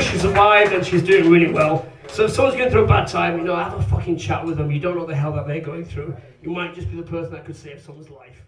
she survived and she's doing really well. So if someone's going through a bad time, you know, have a fucking chat with them. You don't know the hell that they're going through. You might just be the person that could save someone's life.